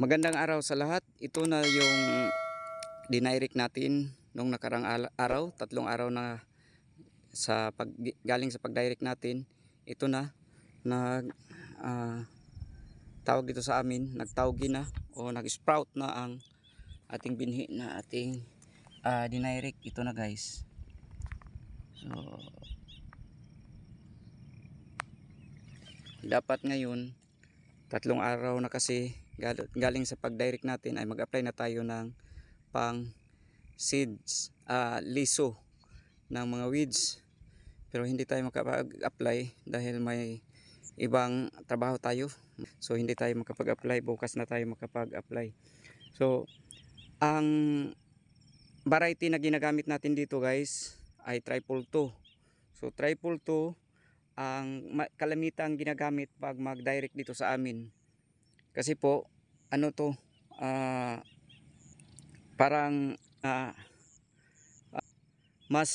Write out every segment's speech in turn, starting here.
Magandang araw sa lahat. Ito na yung dinairik natin nung nakarang araw, tatlong araw na sa pag galing sa pagdirect natin. Ito na nag ah, tawag dito sa amin, nagtawgi na o nag-sprout na ang ating binhi na ating uh, dinirect. Ito na guys. So dapat ngayon tatlong araw na kasi galing sa pag-direct natin ay mag-apply na tayo ng pang seeds, ah liso ng mga weeds. Pero hindi tayo makapag-apply dahil may ibang trabaho tayo. So hindi tayo makapag-apply, bukas na tayo makapag-apply. So ang variety na ginagamit natin dito guys ay triple 2. So triple 2 ang ma- kalamitang ginagamit pag mag-direct dito sa amin. Kasi po, ano to, ah, parang ah, ah, mas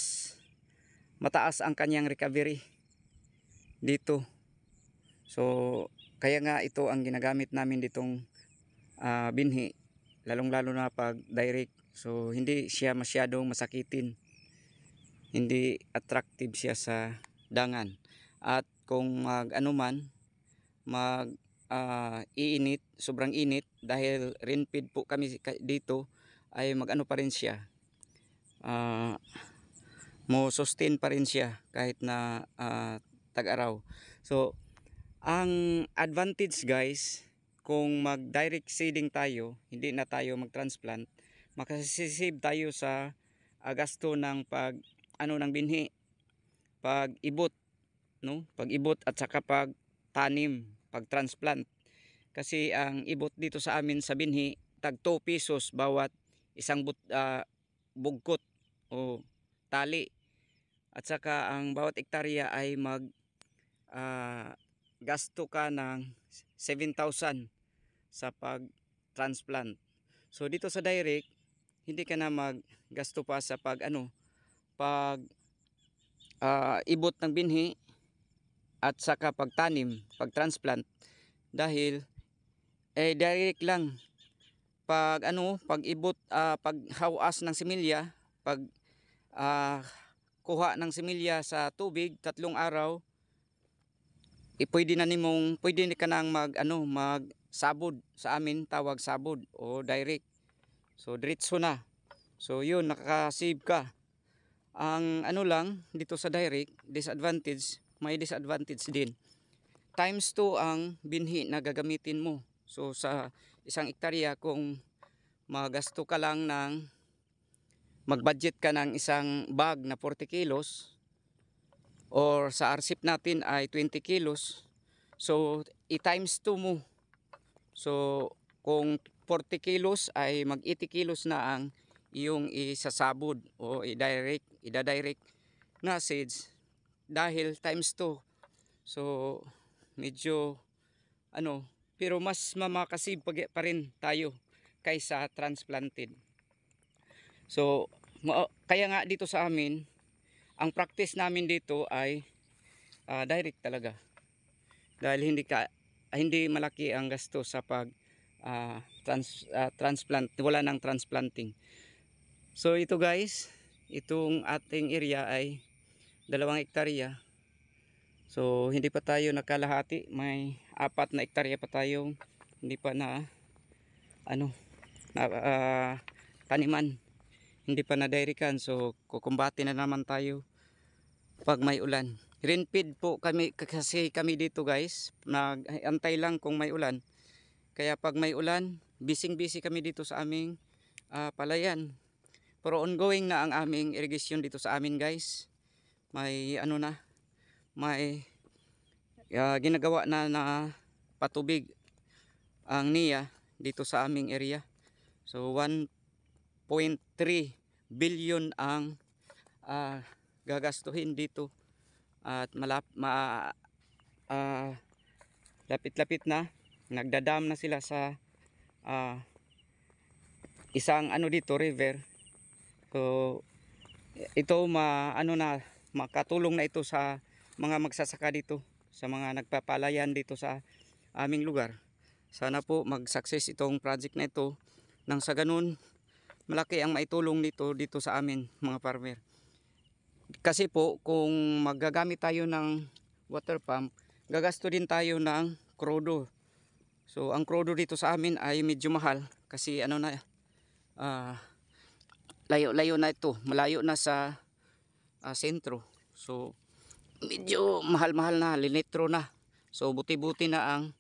mataas ang kanyang recovery dito. So, kaya nga ito ang ginagamit namin ditong ah, binhi, lalong-lalo na pag direct. So, hindi siya masyadong masakitin. Hindi attractive siya sa dangan. At kung mag ano man, mag ah, iinit, sobrang init dahil rainfed po kami ka- dito ay mag-ano pa rin siya. Ah, mo sustain pa rin siya kahit na ah, tag-araw. So, ang advantage guys, kung mag-direct seeding tayo, hindi na tayo mag-transplant, makasisave tayo sa ah, gasto ng pag ano ng binhi, pag ibot no? Pag-ibot at saka pag tanim, pag transplant. Kasi ang ibot dito sa amin sa binhi, tag 2 pesos bawat isang but, ah, bugkot o tali. At saka ang bawat ektarya ay mag ah, gasto ka ng 7,000 sa pag transplant. So dito sa direct, hindi ka na maggasto pa sa pag ano, pag ah, ibot ng binhi at saka pagtanim, pagtransplant dahil eh direct lang pag ano, pag ibot, ah, pag hawas ng similya, pag ah, kuha ng similya sa tubig, tatlong araw, eh, pwede na nimong, pwede ka nang mag, ano, mag sabod sa amin, tawag sabod o direct. So, diretso na. So, yun, nakaka-save ka. Ang ano lang, dito sa direct, disadvantage, may disadvantage din. Times 2 ang binhi na gagamitin mo. So sa isang ektarya kung magasto ka lang ng mag-budget ka ng isang bag na 40 kilos or sa arsip natin ay 20 kilos. So i-times 2 mo. So kung 40 kilos ay mag 80 kilos na ang iyong isasabod o i-direct, ida-direct na seeds dahil times 2. So, medyo ano, pero mas mamakasib pa rin tayo kaysa transplanted. So, kaya nga dito sa amin, ang practice namin dito ay ah, direct talaga. Dahil hindi ka hindi malaki ang gasto sa pag ah, trans, ah, transplant, wala nang transplanting. So ito guys, itong ating area ay dalawang hektarya. So hindi pa tayo nakalahati, may apat na hektarya pa tayong hindi pa na ano na ah, taniman. Hindi pa na dairykan so kukumbati na naman tayo pag may ulan. Rainfed po kami kasi kami dito guys. Nagantay lang kung may ulan. Kaya pag may ulan, bising-busy kami dito sa aming ah, palayan. Pero ongoing na ang aming irrigation dito sa amin guys may ano na may ah, ginagawa na na patubig ang niya dito sa aming area. So 1.3 billion ang ah, gagastuhin dito at malap ma ah, lapit-lapit na. Nagdadam na sila sa ah, isang ano dito river. So ito ma ano na makatulong na ito sa mga magsasaka dito sa mga nagpapalayan dito sa aming lugar Sana po mag-success itong project na ito nang sa ganun malaki ang maitulong nito dito sa amin mga farmer. Kasi po kung magagamit tayo ng water pump, gagasto din tayo ng krodo. So ang krodo dito sa amin ay medyo mahal kasi ano na ah, layo-layo na ito, malayo na sa ah, sentro. So medyo mahal-mahal na, linitro na. So buti-buti na ang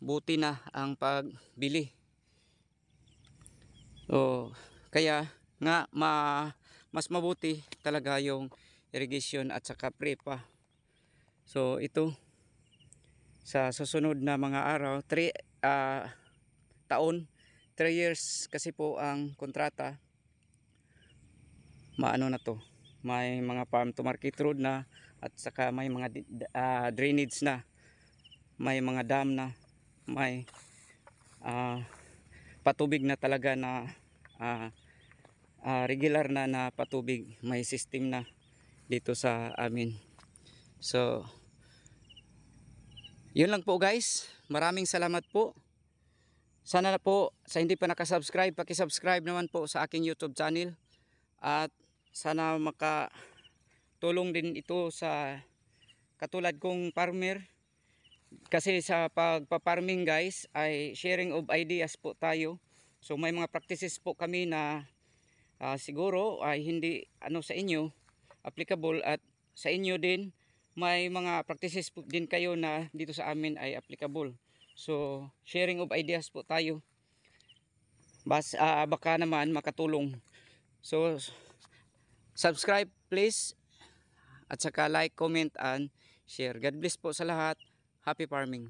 buti na ang pagbili. So kaya nga ma, mas mabuti talaga yung irrigation at saka prepa. So ito sa susunod na mga araw, 3 taon, 3 years kasi po ang kontrata. Maano na to. May mga farm to market road na at saka may mga ah, drainage na. May mga dam na. May ah, patubig na talaga na ah, ah, regular na na patubig. May system na dito sa amin. So, yun lang po guys. Maraming salamat po. Sana na po sa hindi pa nakasubscribe, paki-subscribe naman po sa aking YouTube channel. At sana makatulong din ito sa katulad kong farmer. Kasi sa pagpa-farming guys ay sharing of ideas po tayo. So may mga practices po kami na ah, siguro ay hindi ano sa inyo applicable at sa inyo din may mga practices po din kayo na dito sa amin ay applicable. So, sharing of ideas po tayo. Bas, ah, baka naman makatulong. So, subscribe please. At saka like, comment, and share. God bless po sa lahat. Happy farming.